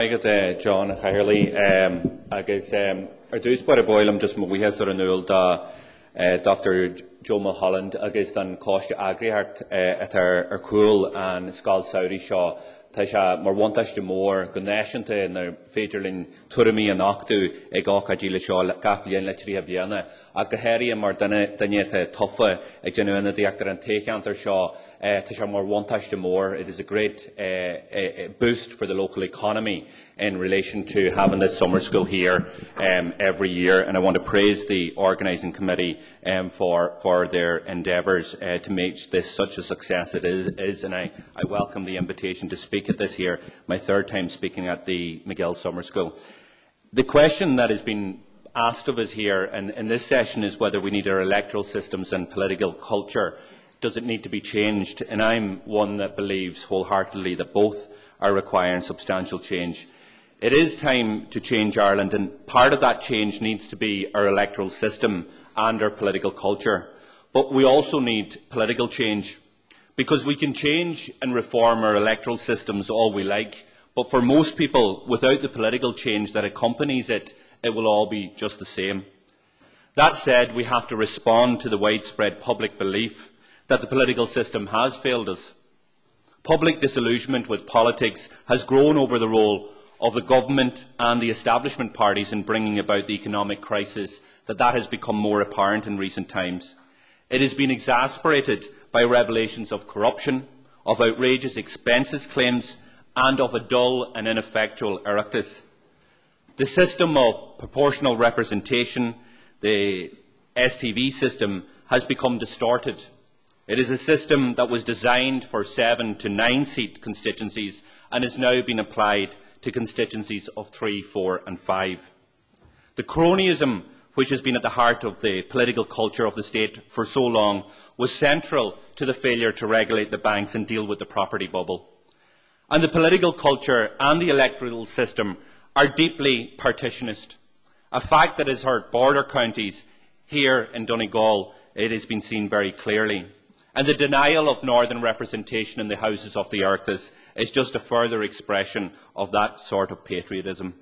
Agad uh, John Hirely um, agus um, ar dús bar a bhilm just mo bhuihe ar an nuil da uh, Dr. Joe Mulholland agus an cóiste agriart uh, ar ar cool an sáil saoí seo Tá se mar bhaantaiste mór go náisianta nar féidirlinn tuaí an nachú ag gácha díle seo gaplíon le trí a bhíanana a gohéirí mar daine tofa ag genúna díachtar an técheantar seo Tá more one táiste more. It is a great uh, boost for the local economy in relation to having this summer school here um, every year. And I want to praise the organising committee um, for, for their endeavours uh, to make this such a success it is. is. And I, I welcome the invitation to speak at this year, my third time speaking at the MacGill Summer School. The question that has been asked of us here in, in this session is whether we need our electoral systems and political culture does it need to be changed? And I'm one that believes wholeheartedly that both are requiring substantial change. It is time to change Ireland, and part of that change needs to be our electoral system and our political culture. But we also need political change, because we can change and reform our electoral systems all we like, but for most people, without the political change that accompanies it, it will all be just the same. That said, we have to respond to the widespread public belief that the political system has failed us. Public disillusionment with politics has grown over the role of the government and the establishment parties in bringing about the economic crisis, that that has become more apparent in recent times. It has been exasperated by revelations of corruption, of outrageous expenses claims, and of a dull and ineffectual Oireachtas. The system of proportional representation, the STV system, has become distorted It is a system that was designed for seven to nine seat constituencies and is now being applied to constituencies of three, four and five. The cronyism which has been at the heart of the political culture of the state for so long was central to the failure to regulate the banks and deal with the property bubble. And the political culture and the electoral system are deeply partitionist, a fact that has hurt border counties here in Donegal. It has been seen very clearly. And the denial of northern representation in the Houses of the Oireachtas is just a further expression of that sort of patriotism.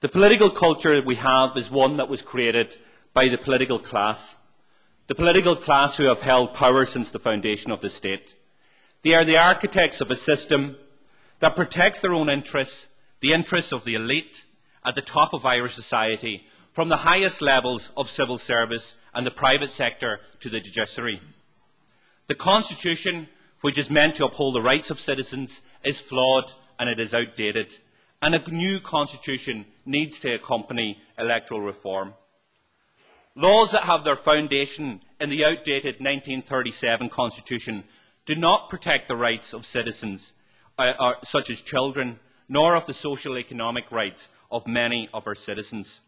The political culture we have is one that was created by the political class, the political class who have held power since the foundation of the state. They are the architects of a system that protects their own interests, the interests of the elite at the top of Irish society, from the highest levels of civil service and the private sector to the judiciary. The Constitution, which is meant to uphold the rights of citizens, is flawed and it is outdated. And a new Constitution needs to accompany electoral reform. Laws that have their foundation in the outdated 1937 Constitution do not protect the rights of citizens, uh, uh, such as children, nor of the social economic rights of many of our citizens.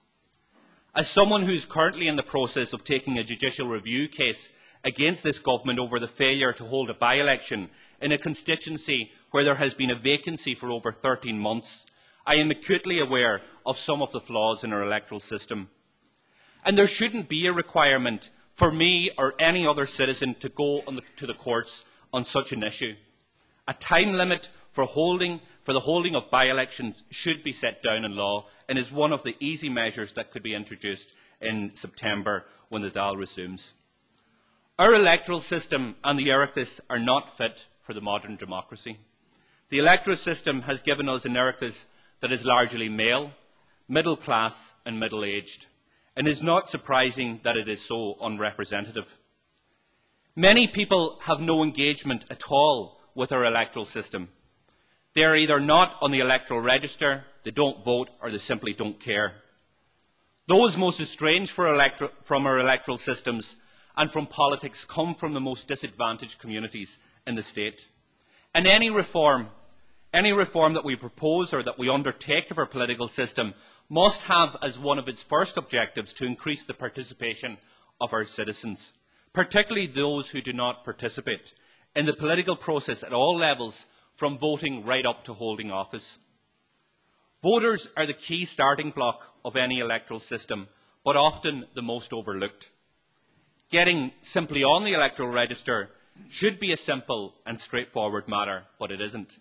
As someone who is currently in the process of taking a judicial review case against this government over the failure to hold a by-election in a constituency where there has been a vacancy for over 13 months. I am acutely aware of some of the flaws in our electoral system. And there shouldn't be a requirement for me or any other citizen to go the, to the courts on such an issue. A time limit for, holding, for the holding of by-elections should be set down in law and is one of the easy measures that could be introduced in September when the Dáil resumes. Our electoral system and the Oireachtas are not fit for the modern democracy. The electoral system has given us an Oireachtas that is largely male, middle class and middle aged, and it is not surprising that it is so unrepresentative. Many people have no engagement at all with our electoral system. They are either not on the electoral register, they don't vote, or they simply don't care. Those most estranged from our electoral systems and from politics come from the most disadvantaged communities in the state. And any reform, any reform that we propose or that we undertake of our political system must have as one of its first objectives to increase the participation of our citizens, particularly those who do not participate in the political process at all levels, from voting right up to holding office. Voters are the key starting block of any electoral system, but often the most overlooked getting simply on the electoral register should be a simple and straightforward matter, but it isn't.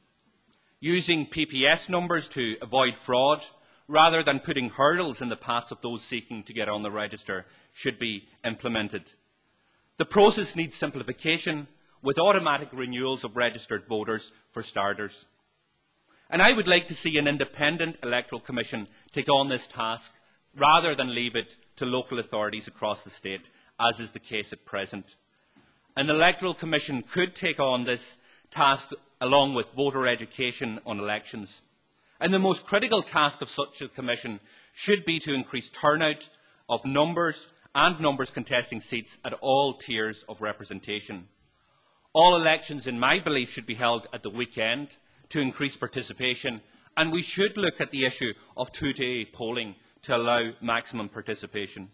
using PPS numbers to avoid fraud, rather than putting hurdles in the paths of those seeking to get on the register, should be implemented. The process needs simplification, with automatic renewals of registered voters for starters. And I would like to see an independent electoral commission take on this task rather than leave it to local authorities across the state, as is the case at present. An electoral commission could take on this task along with voter education on elections. And the most critical task of such a commission should be to increase turnout of numbers and numbers contesting seats at all tiers of representation. All elections, in my belief, should be held at the weekend to increase participation, and we should look at the issue of two-day polling to allow maximum participation.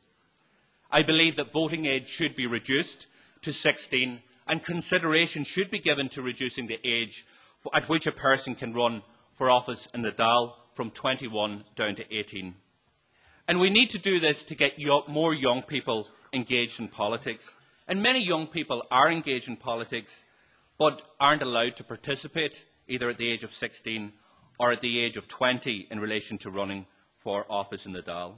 I believe that voting age should be reduced to 16 and consideration should be given to reducing the age at which a person can run for office in the Dáil from 21 down to 18. And we need to do this to get more young people engaged in politics. And many young people are engaged in politics but aren't allowed to participate either at the age of 16 or at the age of 20 in relation to running for office in the Dáil.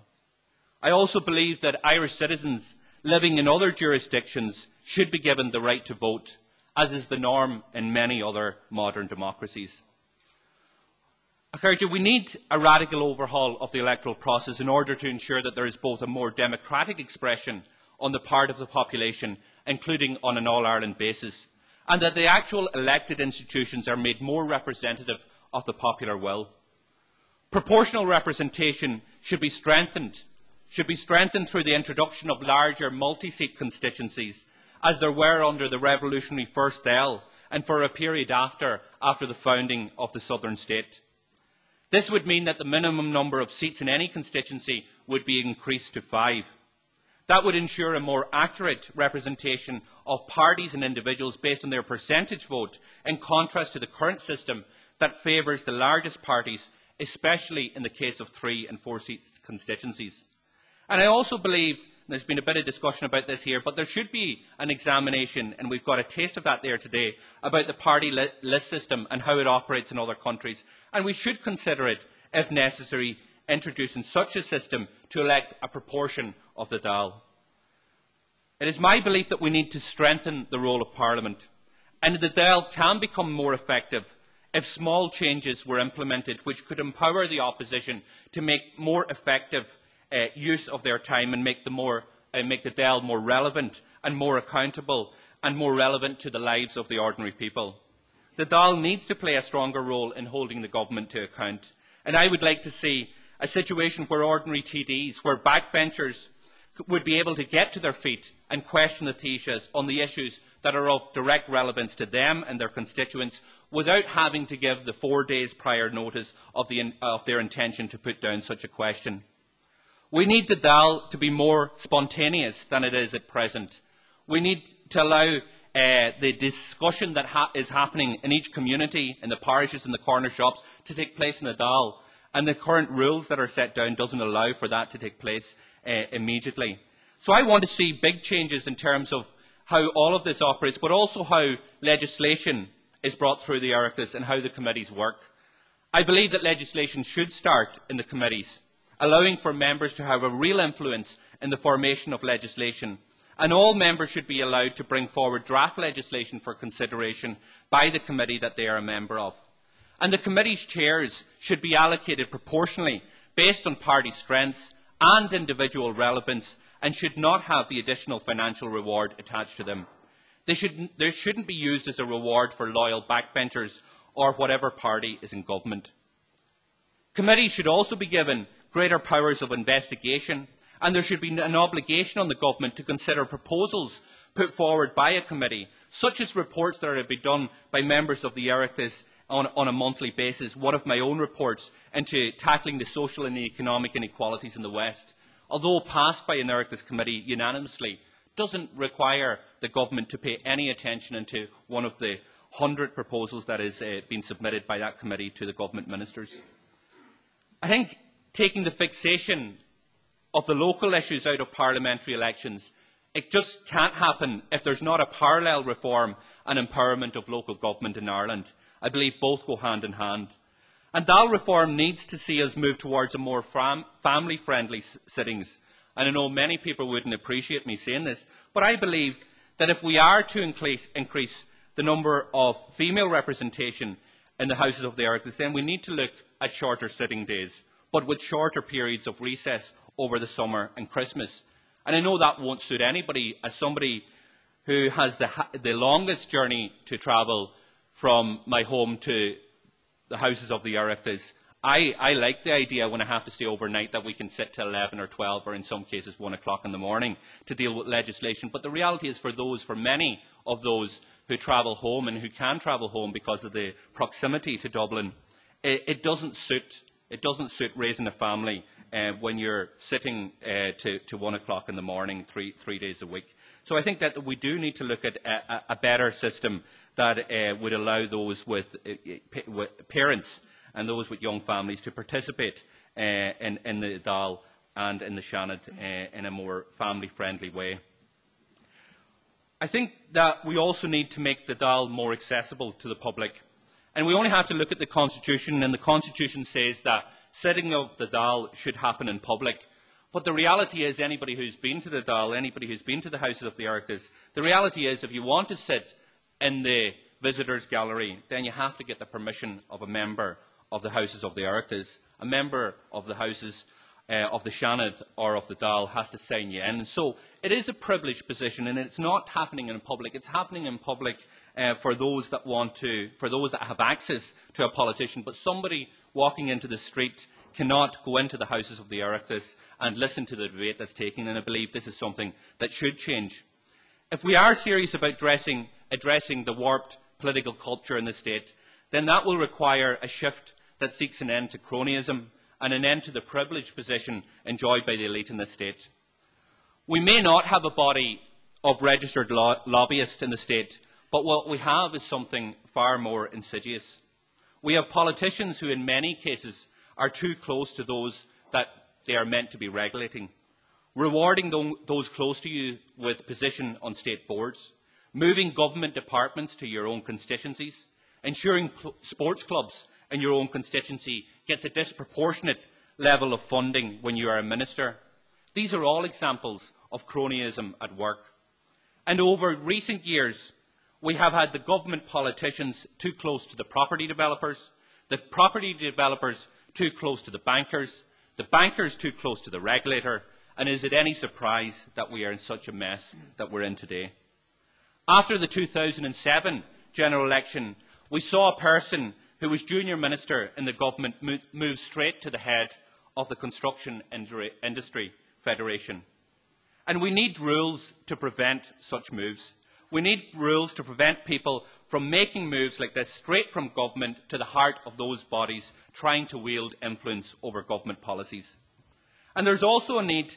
I also believe that Irish citizens living in other jurisdictions should be given the right to vote, as is the norm in many other modern democracies. we need a radical overhaul of the electoral process in order to ensure that there is both a more democratic expression on the part of the population, including on an all-Ireland basis, and that the actual elected institutions are made more representative of the popular will. Proportional representation should be strengthened, should be strengthened through the introduction of larger multi-seat constituencies, as there were under the revolutionary First Dáil and for a period after, after the founding of the southern state. This would mean that the minimum number of seats in any constituency would be increased to five. That would ensure a more accurate representation of parties and individuals based on their percentage vote, in contrast to the current system that favours the largest parties, especially in the case of three and four seat constituencies. And I also believe, there's been a bit of discussion about this here, but there should be an examination, and we've got a taste of that there today, about the party list system and how it operates in other countries. And we should consider it, if necessary, introducing such a system to elect a proportion of the Dáil. It is my belief that we need to strengthen the role of Parliament, and the Dáil can become more effective if small changes were implemented which could empower the opposition to make more effective uh, use of their time and make the, more, uh, make the Dáil more relevant and more accountable and more relevant to the lives of the ordinary people. The Dáil needs to play a stronger role in holding the government to account, and I would like to see a situation where ordinary TDs, where backbenchers would be able to get to their feet and question the Taoiseachs on the issues that are of direct relevance to them and their constituents without having to give the four days prior notice of, the, of their intention to put down such a question. We need the Dáil to be more spontaneous than it is at present. We need to allow uh, the discussion that ha is happening in each community, in the parishes and the corner shops, to take place in the Dáil and the current rules that are set down doesn't allow for that to take place uh, immediately. So I want to see big changes in terms of how all of this operates, but also how legislation is brought through the Oireachtas and how the committees work. I believe that legislation should start in the committees, allowing for members to have a real influence in the formation of legislation, and all members should be allowed to bring forward draft legislation for consideration by the committee that they are a member of and the committee's chairs should be allocated proportionally based on party strengths and individual relevance and should not have the additional financial reward attached to them. They, should, they shouldn't be used as a reward for loyal backbenchers or whatever party is in government. Committees should also be given greater powers of investigation and there should be an obligation on the government to consider proposals put forward by a committee, such as reports that are to be done by members of the Oireachtas on, on a monthly basis one of my own reports into tackling the social and economic inequalities in the West, although passed by an Oireachtas committee unanimously, doesn't require the government to pay any attention into one of the hundred proposals that is uh, been submitted by that committee to the government ministers. I think taking the fixation of the local issues out of parliamentary elections It just can't happen if there's not a parallel reform and empowerment of local government in Ireland. I believe both go hand in hand. And Dáil reform needs to see us move towards a more fam family-friendly sittings. And I know many people wouldn't appreciate me saying this, but I believe that if we are to increase, increase the number of female representation in the Houses of the Oireachtas, then we need to look at shorter sitting days, but with shorter periods of recess over the summer and Christmas. And I know that won't suit anybody, as somebody who has the, the longest journey to travel from my home to the houses of the Oireachtas. I, I like the idea when I have to stay overnight that we can sit till 11 or 12 or in some cases 1 o'clock in the morning to deal with legislation. But the reality is for those, for many of those who travel home and who can travel home because of the proximity to Dublin, it, it doesn't suit it doesn't suit raising a family uh, when you're sitting uh, to, to one o'clock in the morning three, three days a week. So I think that we do need to look at a, a better system that uh, would allow those with, uh, with parents and those with young families to participate uh, in, in the Dáil and in the Seanad uh, in a more family-friendly way. I think that we also need to make the Dáil more accessible to the public. And we only have to look at the Constitution, and the Constitution says that setting of the Dáil should happen in public. But the reality is, anybody who's been to the Dáil, anybody who's been to the Houses of the Oireachtas, the reality is if you want to sit in the visitors' gallery, then you have to get the permission of a member of the Houses of the Oireachtas. A member of the Houses uh, of the Seanad or of the Dáil has to sign you in. And so it is a privileged position, and it's not happening in public. It's happening in public uh, for those that want to, for those that have access to a politician. But somebody walking into the street cannot go into the houses of the Oireachtas and listen to the debate that's taking, and I believe this is something that should change. If we are serious about addressing, addressing the warped political culture in the state, then that will require a shift that seeks an end to cronyism and an end to the privileged position enjoyed by the elite in the state. We may not have a body of registered lo lobbyists in the state, but what we have is something far more insidious. We have politicians who, in many cases, are too close to those that they are meant to be regulating, rewarding those close to you with position on state boards, moving government departments to your own constituencies, ensuring sports clubs in your own constituency gets a disproportionate level of funding when you are a minister. These are all examples of cronyism at work. And over recent years, we have had the government politicians too close to the property developers, the property developers too close to the bankers, the bankers too close to the regulator, and is it any surprise that we are in such a mess that we're in today? After the 2007 general election, we saw a person who was junior minister in the government move straight to the head of the Construction Industry Federation. And we need rules to prevent such moves. We need rules to prevent people from making moves like this straight from government to the heart of those bodies trying to wield influence over government policies. And there's also a need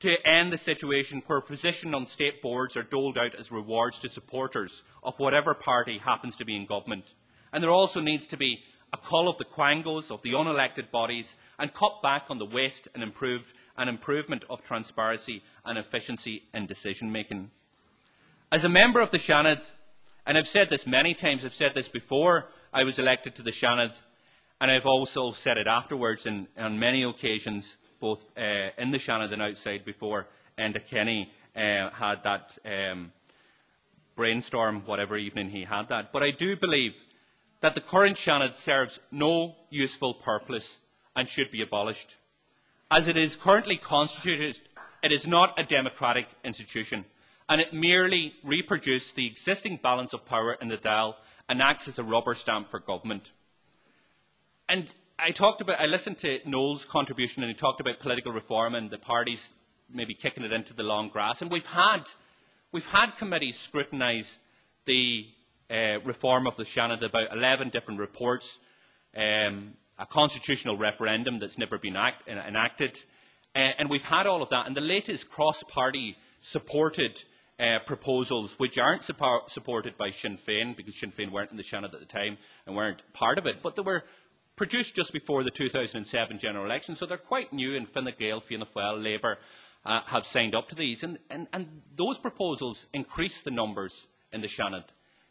to end the situation where positions on state boards are doled out as rewards to supporters of whatever party happens to be in government. And there also needs to be a call of the quangos of the unelected bodies and cut back on the waste and, improved, and improvement of transparency and efficiency in decision making. As a member of the Seanad, and I've said this many times, I've said this before I was elected to the Seanad, and I've also said it afterwards and on many occasions, both uh, in the Seanad and outside before Enda Kenny uh, had that um, brainstorm, whatever evening he had that. But I do believe that the current Seanad serves no useful purpose and should be abolished. As it is currently constituted, it is not a democratic institution and it merely reproduced the existing balance of power in the Dáil and acts as a rubber stamp for government. And I talked about, I listened to Noel's contribution and he talked about political reform and the parties maybe kicking it into the long grass. And we've had, we've had committees scrutinise the uh, reform of the Seanad about 11 different reports, um, a constitutional referendum that's never been act, enacted, uh, and we've had all of that. And the latest cross-party supported uh, proposals which aren't support supported by Sinn Féin, because Sinn Féin weren't in the Seanad at the time and weren't part of it, but they were produced just before the 2007 general election, so they're quite new and Fine Gael, Fianna Fáil, Labour uh, have signed up to these. And, and, and those proposals increase the numbers in the Seanad.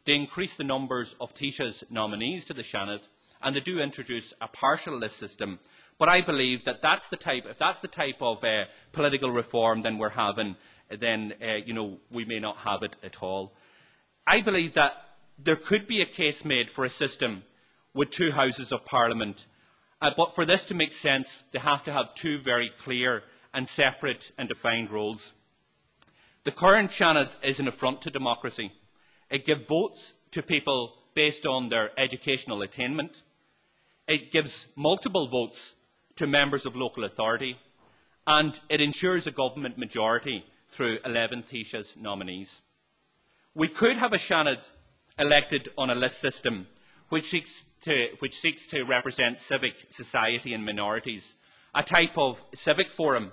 They increase the numbers of Taoiseach's nominees to the Seanad, and they do introduce a partial list system. But I believe that that's the type, if that's the type of uh, political reform then we're having, then uh, you know, we may not have it at all. I believe that there could be a case made for a system with two houses of parliament, uh, but for this to make sense, they have to have two very clear and separate and defined roles. The current Seanad is an affront to democracy. It gives votes to people based on their educational attainment. It gives multiple votes to members of local authority. And it ensures a government majority through 11 Taoiseach's nominees. We could have a Seanad elected on a list system which seeks, to, which seeks to represent civic society and minorities, a type of civic forum,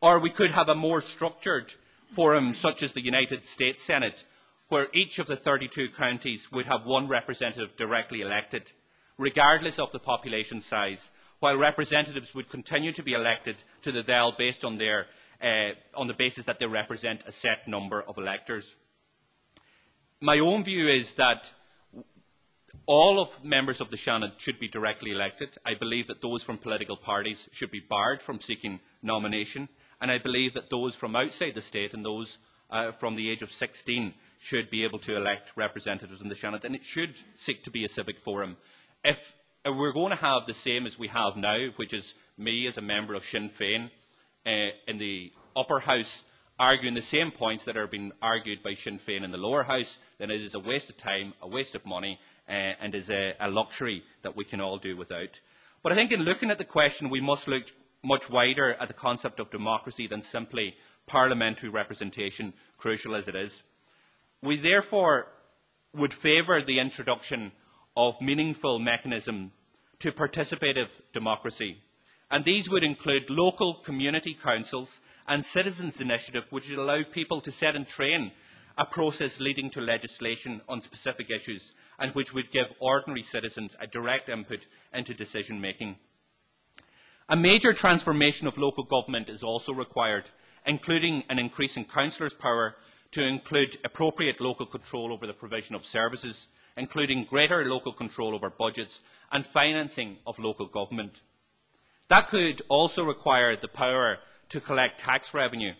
or we could have a more structured forum such as the United States Senate, where each of the 32 counties would have one representative directly elected, regardless of the population size, while representatives would continue to be elected to the Dáil based on, their, uh, on the basis that they represent a set number of electors. My own view is that all of members of the Seanad should be directly elected. I believe that those from political parties should be barred from seeking nomination, and I believe that those from outside the state and those uh, from the age of 16 should be able to elect representatives in the Seanad, and it should seek to be a civic forum. If we're going to have the same as we have now, which is me as a member of Sinn Féin in the upper house arguing the same points that are being argued by Sinn Féin in the lower house, then it is a waste of time, a waste of money, uh, and is a, a luxury that we can all do without. But I think in looking at the question, we must look much wider at the concept of democracy than simply parliamentary representation, crucial as it is. We therefore would favour the introduction of meaningful mechanism to participative democracy. And these would include local community councils and citizens' initiative, which would allow people to set and train a process leading to legislation on specific issues and which would give ordinary citizens a direct input into decision making. A major transformation of local government is also required, including an increase in councillors' power to include appropriate local control over the provision of services, including greater local control over budgets and financing of local government. That could also require the power to collect tax revenue.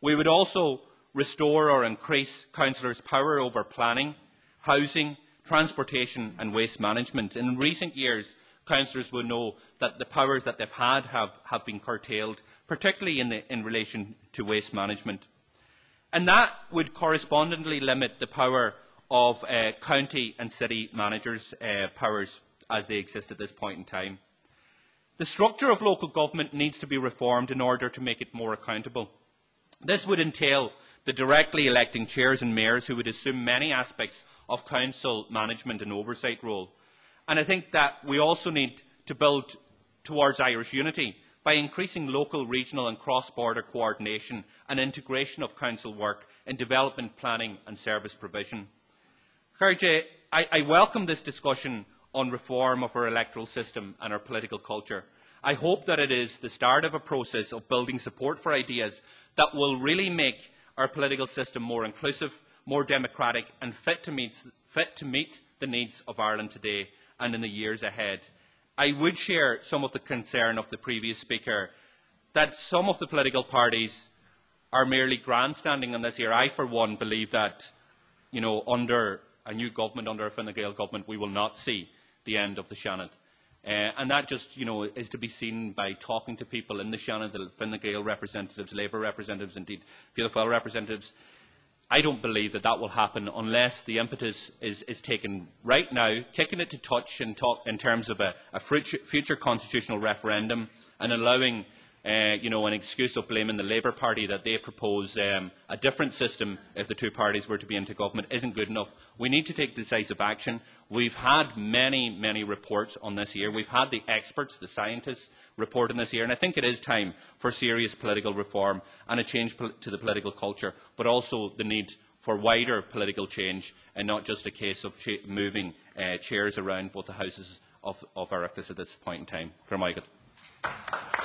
We would also restore or increase councillors' power over planning, housing, transportation and waste management. In recent years, councillors will know that the powers that they've had have, have been curtailed, particularly in, the, in relation to waste management. And that would correspondingly limit the power of uh, county and city managers' uh, powers as they exist at this point in time. The structure of local government needs to be reformed in order to make it more accountable. This would entail the directly electing chairs and mayors who would assume many aspects of council management and oversight role. And I think that we also need to build towards Irish unity by increasing local, regional and cross-border coordination and integration of council work in development planning and service provision. Kyrgyz, I, I welcome this discussion on reform of our electoral system and our political culture. I hope that it is the start of a process of building support for ideas that will really make our political system more inclusive, more democratic and fit to meet, fit to meet the needs of Ireland today and in the years ahead. I would share some of the concern of the previous speaker that some of the political parties are merely grandstanding on this here. I, for one, believe that, you know, under a new government, under a Fine Gael government, we will not see the end of the Seanad. Uh, and that just, you know, is to be seen by talking to people in the Seanad, the Fine Gael representatives, Labour representatives, indeed Fianna Fáil representatives. I don't believe that that will happen unless the impetus is, is taken right now, kicking it to touch in, talk, in terms of a, a future constitutional referendum and allowing uh, you know, an excuse of blaming the Labour Party that they propose um, a different system if the two parties were to be into government isn't good enough. We need to take decisive action. We've had many, many reports on this year. We've had the experts, the scientists, report on this year, and I think it is time for serious political reform and a change to the political culture, but also the need for wider political change and not just a case of cha moving uh, chairs around both the houses of, of Oireachtas at this point in time. Grammaigat.